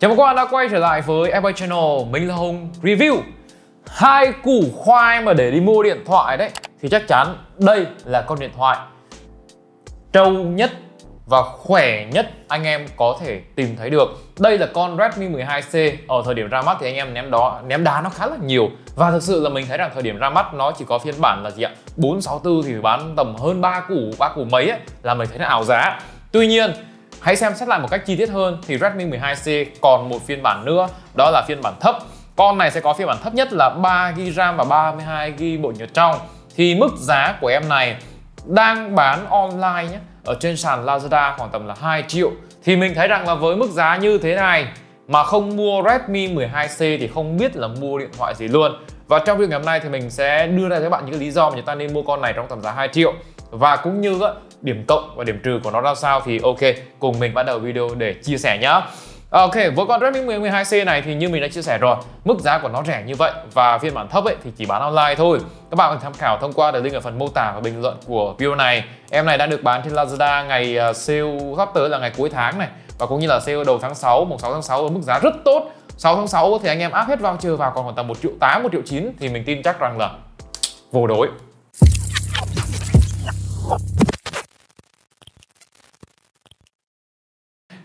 Chào mừng các bạn đã quay trở lại với FA Channel, mình là Hùng Review Hai củ khoai mà để đi mua điện thoại đấy. Thì chắc chắn đây là con điện thoại trâu nhất và khỏe nhất anh em có thể tìm thấy được. Đây là con Redmi 12C Ở thời điểm ra mắt thì anh em ném đó ném đá nó khá là nhiều. Và thực sự là mình thấy rằng thời điểm ra mắt nó chỉ có phiên bản là gì ạ? 464 thì bán tầm hơn 3 củ, 3 củ mấy ấy Là mình thấy nó ảo giá. Tuy nhiên Hãy xem xét lại một cách chi tiết hơn thì Redmi 12C còn một phiên bản nữa, đó là phiên bản thấp. Con này sẽ có phiên bản thấp nhất là 3GB RAM và 32GB bộ nhớ trong. Thì mức giá của em này đang bán online nhé, ở trên sàn Lazada khoảng tầm là 2 triệu. Thì mình thấy rằng là với mức giá như thế này mà không mua Redmi 12C thì không biết là mua điện thoại gì luôn. Và trong video ngày hôm nay thì mình sẽ đưa ra cho các bạn những lý do mà chúng ta nên mua con này trong tầm giá 2 triệu và cũng như điểm cộng và điểm trừ của nó ra sao thì ok cùng mình bắt đầu video để chia sẻ nhá. Ok, với con Redmi 12C này thì như mình đã chia sẻ rồi Mức giá của nó rẻ như vậy và phiên bản thấp ấy thì chỉ bán online thôi. Các bạn có thể tham khảo thông qua đường link ở phần mô tả và bình luận của video này. Em này đã được bán trên Lazada ngày à, sale sắp tới là ngày cuối tháng này Và cũng như là sale đầu tháng 6, mùng 6 tháng 6 ở mức giá rất tốt. 6 tháng 6 thì anh em áp hết voucher vào còn khoảng tầm 1 triệu 8, 1 triệu 9 Thì mình tin chắc rằng là vô đối.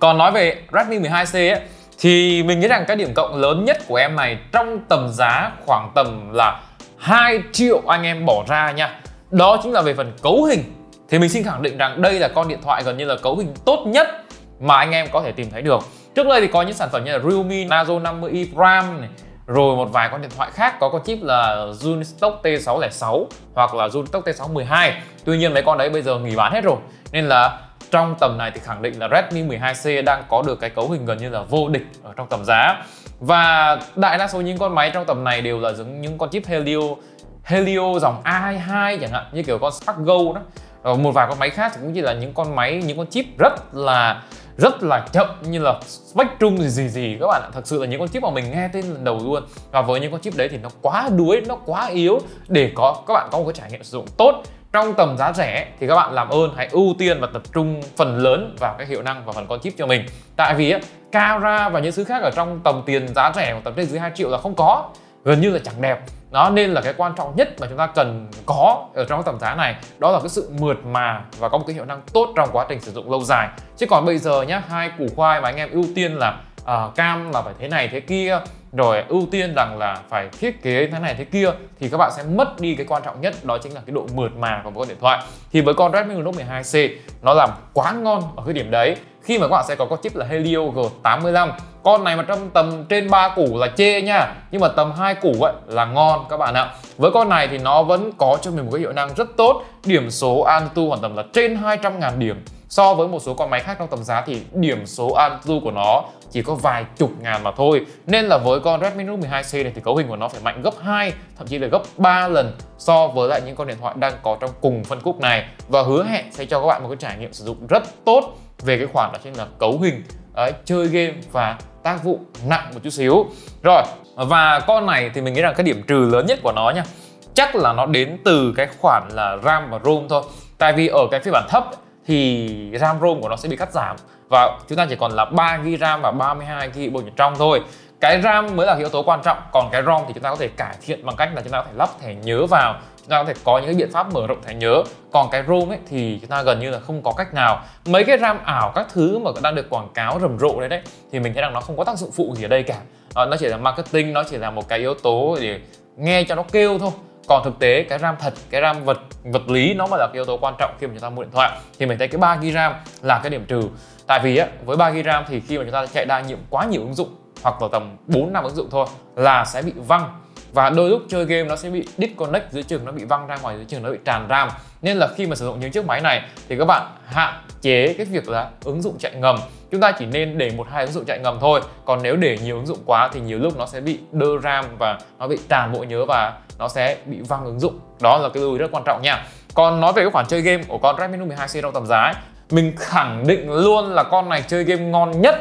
Còn nói về Redmi 12C ấy, thì mình nghĩ rằng cái điểm cộng lớn nhất của em này trong tầm giá khoảng tầm là 2 triệu anh em bỏ ra nha. Đó chính là về phần cấu hình. Thì mình xin khẳng định rằng đây là con điện thoại gần như là cấu hình tốt nhất mà anh em có thể tìm thấy được. Trước đây thì có những sản phẩm như là Realme Nazo 50i RAM này, rồi một vài con điện thoại khác có con chip là Zunistock T606 hoặc là Zunistock T612. Tuy nhiên mấy con đấy bây giờ nghỉ bán hết rồi. Nên là trong tầm này thì khẳng định là Redmi 12C đang có được cái cấu hình gần như là vô địch ở trong tầm giá. Và đại đa số những con máy trong tầm này đều là những những con chip Helio Helio dòng A22 chẳng hạn, như kiểu con Spark Go đó. Rồi một vài con máy khác thì cũng chỉ là những con máy, những con chip rất là rất là chậm như là Spectrum gì gì gì các bạn ạ. Thật sự là những con chip mà mình nghe tên lần đầu luôn. Và với những con chip đấy thì nó quá đuối, nó quá yếu để có, các bạn có một cái trải nghiệm sử dụng tốt trong tầm giá rẻ thì các bạn làm ơn hãy ưu tiên và tập trung phần lớn vào cái hiệu năng và phần con chip cho mình. Tại vì camera và những thứ khác ở trong tầm tiền giá rẻ của tầm trên dưới 2 triệu là không có gần như là chẳng đẹp. Nó nên là cái quan trọng nhất mà chúng ta cần có ở trong tầm giá này đó là cái sự mượt mà và có một cái hiệu năng tốt trong quá trình sử dụng lâu dài. Chứ còn bây giờ nhá hai củ khoai mà anh em ưu tiên là uh, cam là phải thế này thế kia rồi, ưu tiên rằng là phải thiết kế thế này thế kia thì các bạn sẽ mất đi cái quan trọng nhất, đó chính là cái độ mượt mà của một con điện thoại. Thì với con Redmi Note 12C nó làm quá ngon ở cái điểm đấy. Khi mà các bạn sẽ có con chip là Helio G85 con này mà trong tầm trên 3 củ là chê nha, nhưng mà tầm 2 củ ấy là ngon các bạn ạ. Với con này thì nó vẫn có cho mình một cái hiệu năng rất tốt. Điểm số Antutu khoảng tầm là trên 200.000 điểm so với một số con máy khác trong tầm giá thì điểm số AnTu của nó chỉ có vài chục ngàn mà thôi. Nên là với con Redmi Note 12C này thì cấu hình của nó phải mạnh gấp 2 thậm chí là gấp 3 lần so với lại những con điện thoại đang có trong cùng phân khúc này. Và hứa hẹn sẽ cho các bạn một cái trải nghiệm sử dụng rất tốt về cái khoản đó chính là cấu hình ấy, chơi game và tác vụ nặng một chút xíu. Rồi và con này thì mình nghĩ rằng cái điểm trừ lớn nhất của nó nha chắc là nó đến từ cái khoản là RAM và ROM thôi. Tại vì ở cái phiên bản thấp thì RAM ROM của nó sẽ bị cắt giảm. Và chúng ta chỉ còn là 3 GB RAM và 32 GB bộ nhớ trong thôi. Cái RAM mới là yếu tố quan trọng còn cái ROM thì chúng ta có thể cải thiện bằng cách là chúng ta có thể lắp thẻ nhớ vào chúng ta có thể có những cái biện pháp mở rộng thẻ nhớ. Còn cái ROM ấy thì chúng ta gần như là không có cách nào. Mấy cái RAM ảo các thứ mà đang được quảng cáo rầm rộ đấy đấy thì mình thấy rằng nó không có tác dụng phụ gì ở đây cả. À, nó chỉ là marketing nó chỉ là một cái yếu tố để nghe cho nó kêu thôi còn thực tế, cái RAM thật, cái RAM vật vật lý nó mới là cái yếu tố quan trọng khi mà chúng ta mua điện thoại. Thì mình thấy cái 3 GB RAM là cái điểm trừ. Tại vì á, với 3 GB RAM thì khi mà chúng ta chạy đa nhiệm quá nhiều ứng dụng, hoặc vào tầm 4 năm ứng dụng thôi, là sẽ bị văng và đôi lúc chơi game nó sẽ bị disconnect dưới chừng nó bị văng ra ngoài dưới chừng nó bị tràn ram nên là khi mà sử dụng những chiếc máy này thì các bạn hạn chế cái việc là ứng dụng chạy ngầm. Chúng ta chỉ nên để một hai ứng dụng chạy ngầm thôi. Còn nếu để nhiều ứng dụng quá thì nhiều lúc nó sẽ bị đơ ram và nó bị tràn bộ nhớ và nó sẽ bị văng ứng dụng. Đó là cái lưu ý rất quan trọng nha. Còn nói về cái khoản chơi game của con Redmi Note 12C trong tầm giá ấy, mình khẳng định luôn là con này chơi game ngon nhất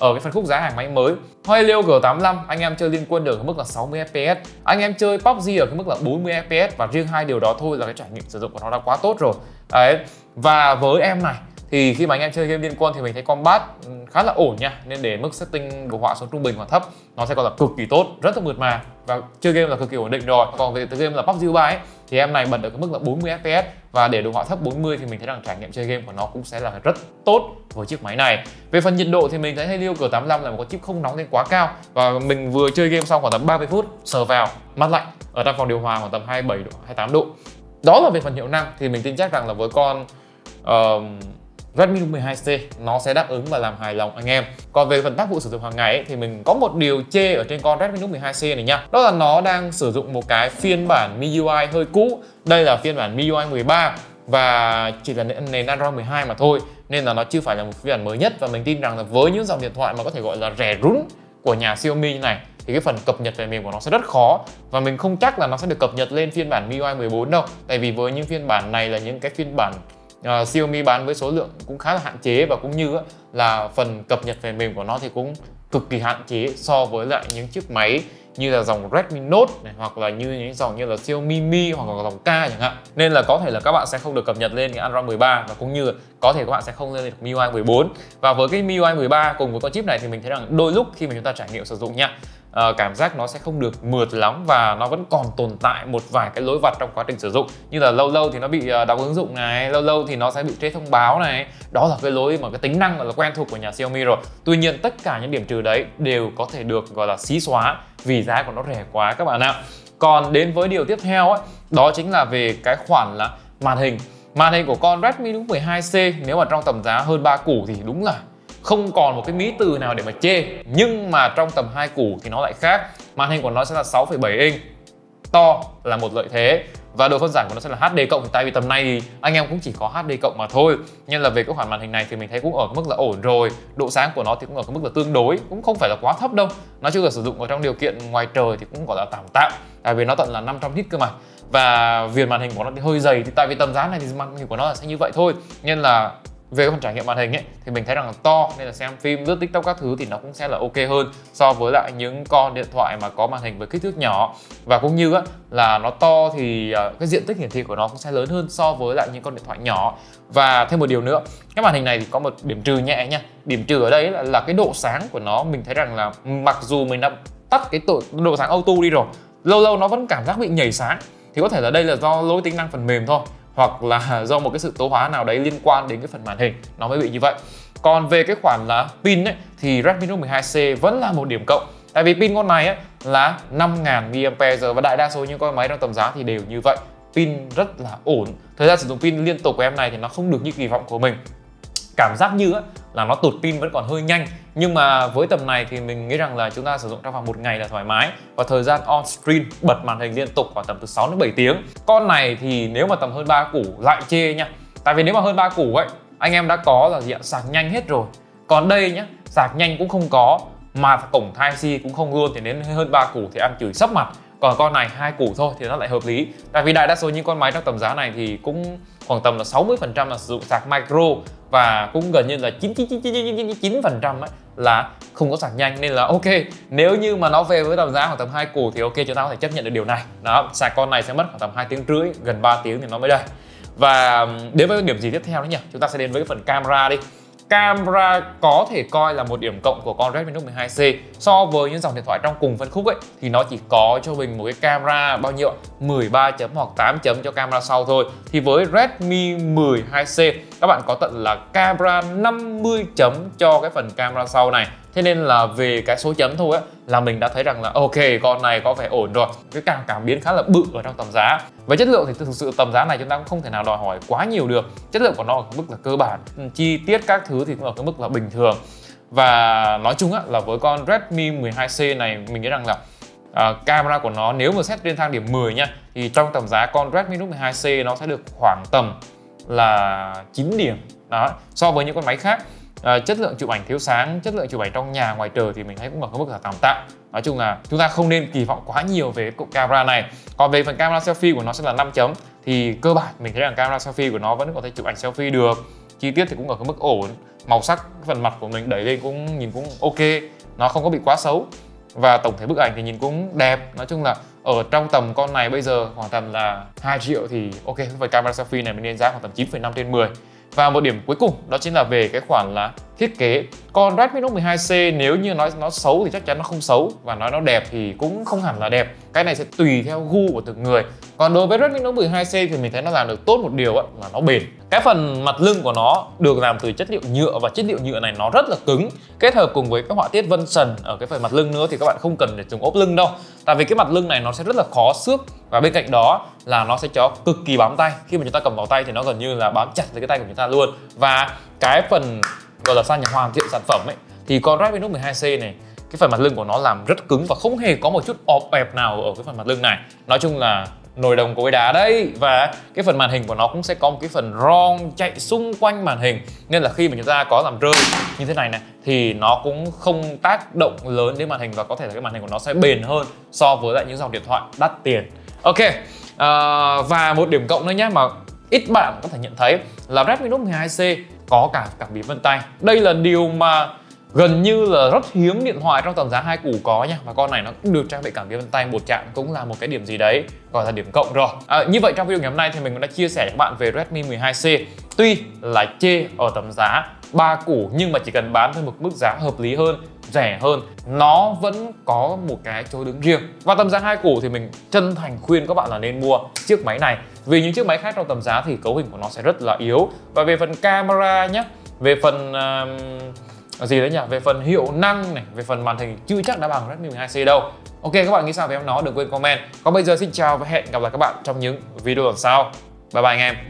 ở cái phân khúc giá hàng máy mới. Helio G85, anh em chơi liên quân được ở mức là 60 fps anh em chơi PUBG ở cái mức là 40 fps và riêng hai điều đó thôi là cái trải nghiệm sử dụng của nó đã quá tốt rồi. Đấy, và với em này thì khi mà anh em chơi game liên quân thì mình thấy combat ừ, khá là ổn nha. Nên để mức setting đồ họa xuống trung bình hoặc thấp nó sẽ còn là cực kỳ tốt rất là mượt mà. Và chơi game là cực kỳ ổn định rồi. Còn về game là PUBG Mobile ấy thì em này bật được cái mức là 40 fps và để đồ họa thấp 40 thì mình thấy rằng trải nghiệm chơi game của nó cũng sẽ là rất tốt với chiếc máy này. Về phần nhiệt độ thì mình thấy Helio G85 là một con chip không nóng lên quá cao. Và mình vừa chơi game xong khoảng tầm 30 phút sờ vào mát lạnh. Ở trong phòng điều hòa khoảng tầm 27 độ 28 độ. Đó là về phần hiệu năng. Thì mình tin chắc rằng là với con uh, Redmi Note 12C nó sẽ đáp ứng và làm hài lòng anh em. Còn về phần tác vụ sử dụng hàng ngày ấy, thì mình có một điều chê ở trên con Redmi Note 12C này nha. Đó là nó đang sử dụng một cái phiên bản MIUI hơi cũ. Đây là phiên bản MIUI 13 và chỉ là nền Android 12 mà thôi nên là nó chưa phải là một phiên bản mới nhất. Và mình tin rằng là với những dòng điện thoại mà có thể gọi là rẻ rún của nhà Xiaomi như này thì cái phần cập nhật về mềm của nó sẽ rất khó. Và mình không chắc là nó sẽ được cập nhật lên phiên bản MIUI 14 đâu. Tại vì với những phiên bản này là những cái phiên bản uh, Xiaomi bán với số lượng cũng khá là hạn chế và cũng như là phần cập nhật phần mềm của nó thì cũng cực kỳ hạn chế so với lại những chiếc máy như là dòng Redmi Note này hoặc là như những dòng như là Xiaomi Mi hoặc là dòng K chẳng hạn. Nên là có thể là các bạn sẽ không được cập nhật lên cái Android 13 và cũng như có thể các bạn sẽ không lên được MIUI 14 và với cái MIUI 13 cùng với con chip này thì mình thấy rằng đôi lúc khi mà chúng ta trải nghiệm sử dụng nha uh, cảm giác nó sẽ không được mượt lắm và nó vẫn còn tồn tại một vài cái lỗi vặt trong quá trình sử dụng. Như là lâu lâu thì nó bị ờ, uh, đọc ứng dụng này lâu lâu thì nó sẽ bị trễ thông báo này. Đó là cái lỗi mà cái tính năng là quen thuộc của nhà Xiaomi rồi. Tuy nhiên tất cả những điểm trừ đấy đều có thể được gọi là xí xóa vì giá của nó rẻ quá các bạn ạ. Còn đến với điều tiếp theo ấy đó chính là về cái khoản là màn hình. Màn hình của con Redmi Note 12C nếu mà trong tầm giá hơn 3 củ thì đúng là không còn một cái mỹ từ nào để mà chê. Nhưng mà trong tầm hai củ thì nó lại khác. Màn hình của nó sẽ là 6,7 inch. To là một lợi thế. Và độ phân giải của nó sẽ là HD cộng. Tại vì tầm này thì anh em cũng chỉ có HD cộng mà thôi. Nên là về cái khoản màn hình này thì mình thấy cũng ở mức là ổn rồi. Độ sáng của nó thì cũng ở cái mức là tương đối. Cũng không phải là quá thấp đâu. Nó chưa được sử dụng ở trong điều kiện ngoài trời thì cũng gọi là tạm tạm. Tại vì nó tận là 500 nit cơ mà. Và viền màn hình của nó thì hơi dày. Thì tại vì tầm giá này thì màn hình của nó là sẽ như vậy thôi. Nên là về cái phần trải nghiệm màn hình ấy thì mình thấy rằng là to nên là xem phim lướt tiktok các thứ thì nó cũng sẽ là ok hơn so với lại những con điện thoại mà có màn hình với kích thước nhỏ. Và cũng như á, là nó to thì à, cái diện tích hiển thị của nó cũng sẽ lớn hơn so với lại những con điện thoại nhỏ. Và thêm một điều nữa cái màn hình này thì có một điểm trừ nhẹ nha. Điểm trừ ở đây là, là cái độ sáng của nó mình thấy rằng là mặc dù mình đã tắt cái độ, độ sáng auto đi rồi lâu lâu nó vẫn cảm giác bị nhảy sáng. Thì có thể là đây là do lỗi tính năng phần mềm thôi hoặc là do một cái sự tố hóa nào đấy liên quan đến cái phần màn hình nó mới bị như vậy. Còn về cái khoản là pin ấy, thì Redmi Note 12C vẫn là một điểm cộng. Tại vì pin con này ấy, là 5000 mAh và đại đa số những con máy trong tầm giá thì đều như vậy. Pin rất là ổn. Thời gian sử dụng pin liên tục của em này thì nó không được như kỳ vọng của mình. Cảm giác như là nó tụt pin vẫn còn hơi nhanh nhưng mà với tầm này thì mình nghĩ rằng là chúng ta sử dụng trong vòng một ngày là thoải mái. Và thời gian on screen bật màn hình liên tục khoảng tầm từ 6 đến 7 tiếng. Con này thì nếu mà tầm hơn 3 củ, lại chê nha. Tại vì nếu mà hơn 3 củ ấy, anh em đã có là gì ạ? Sạc nhanh hết rồi. Còn đây nhá, sạc nhanh cũng không có, mà cổng thai si cũng không luôn, thì đến hơn 3 củ thì ăn chửi sắp mặt. Còn con này hai củ thôi thì nó lại hợp lý. Tại vì đại đa số những con máy trong tầm giá này thì cũng khoảng tầm là 60% là sử dụng sạc micro và cũng gần như là 999999 phần trăm ấy là không có sạc nhanh. Nên là ok, nếu như mà nó về với tầm giá khoảng tầm hai củ thì ok, chúng ta có thể chấp nhận được điều này. Đó, sạc con này sẽ mất khoảng tầm 2 tiếng rưỡi, gần 3 tiếng thì nó mới đây. Và đến với điểm gì tiếp theo nữa nhỉ? Chúng ta sẽ đến với cái phần camera đi camera có thể coi là một điểm cộng của con Redmi Note 12C so với những dòng điện thoại trong cùng phân khúc ấy, thì nó chỉ có cho mình một cái camera bao nhiêu 13 chấm hoặc 8 chấm cho camera sau thôi. Thì với Redmi 12C các bạn có tận là camera 50 chấm cho cái phần camera sau này. Thế nên là về cái số chấm thôi á là mình đã thấy rằng là ok con này có vẻ ổn rồi. Cái cảm cảm biến khá là bự ở trong tầm giá. Với chất lượng thì thực sự tầm giá này chúng ta cũng không thể nào đòi hỏi quá nhiều được. Chất lượng của nó ở mức là cơ bản. Ừ, chi tiết các thứ thì cũng ở cái mức là bình thường. Và nói chung á là với con Redmi 12C này mình nghĩ rằng là uh, camera của nó nếu mà xét trên thang điểm 10 nha thì trong tầm giá con Redmi Note 12C nó sẽ được khoảng tầm là 9 điểm. Đó so với những con máy khác à, chất lượng chụp ảnh thiếu sáng chất lượng chụp ảnh trong nhà ngoài trời thì mình thấy cũng ở cái mức là tạm tạm nói chung là chúng ta không nên kỳ vọng quá nhiều về cụm camera này. Còn về phần camera selfie của nó sẽ là 5 chấm thì cơ bản mình thấy rằng camera selfie của nó vẫn có thể chụp ảnh selfie được. Chi tiết thì cũng ở cái mức ổn màu sắc phần mặt của mình đẩy lên cũng nhìn cũng ok nó không có bị quá xấu. Và tổng thể bức ảnh thì nhìn cũng đẹp. Nói chung là ở trong tầm con này bây giờ khoảng tầm là 2 triệu thì ok với camera selfie này mình nên giá khoảng tầm 9,5 trên 10 và một điểm cuối cùng, đó chính là về cái khoản là thiết kế. Còn Redmi Note 12C nếu như nói nó xấu thì chắc chắn nó không xấu. Và nói nó đẹp thì cũng không hẳn là đẹp. Cái này sẽ tùy theo gu của từng người. Còn đối với Redmi Note 12C thì mình thấy nó làm được tốt một điều là nó bền. Cái phần mặt lưng của nó được làm từ chất liệu nhựa và chất liệu nhựa này nó rất là cứng. Kết hợp cùng với các họa tiết vân sần ở cái phần mặt lưng nữa thì các bạn không cần để dùng ốp lưng đâu. Tại vì cái mặt lưng này nó sẽ rất là khó xước và bên cạnh đó là nó sẽ cho cực kỳ bám tay. Khi mà chúng ta cầm vào tay thì nó gần như là bám chặt với cái tay của chúng ta luôn. Và cái phần, gọi là sao nhà hoàn thiện sản phẩm ấy, thì con Redmi Note 12C này, cái phần mặt lưng của nó làm rất cứng và không hề có một chút ọp ẹp nào ở cái phần mặt lưng này. Nói chung là nồi đồng cối đá đấy. Và cái phần màn hình của nó cũng sẽ có một cái phần ron chạy xung quanh màn hình. Nên là khi mà chúng ta có làm rơi như thế này này thì nó cũng không tác động lớn đến màn hình và có thể là cái màn hình của nó sẽ bền hơn so với lại những dòng điện thoại đắt tiền ok à, và một điểm cộng nữa nhé mà ít bạn có thể nhận thấy là Redmi Note 12C có cả cảm biến vân tay đây là điều mà gần như là rất hiếm điện thoại trong tầm giá hai củ có nha. Và con này nó cũng được trang bị cảm biến vân tay một chạm cũng là một cái điểm gì đấy gọi là điểm cộng rồi. À, như vậy trong video ngày hôm nay thì mình cũng đã chia sẻ cho các bạn về Redmi 12C tuy là chê ở tầm giá ba củ nhưng mà chỉ cần bán với một mức giá hợp lý hơn rẻ hơn nó vẫn có một cái chỗ đứng riêng. Và tầm giá hai củ thì mình chân thành khuyên các bạn là nên mua chiếc máy này. Vì những chiếc máy khác trong tầm giá thì cấu hình của nó sẽ rất là yếu. Và về phần camera nhé về phần uh, gì đấy nhỉ? Về phần hiệu năng này về phần màn hình chưa chắc đã bằng Redmi 12C đâu. Ok các bạn nghĩ sao về em? Nó đừng quên comment. Còn bây giờ xin chào và hẹn gặp lại các bạn trong những video lần sau. Bye bye anh em.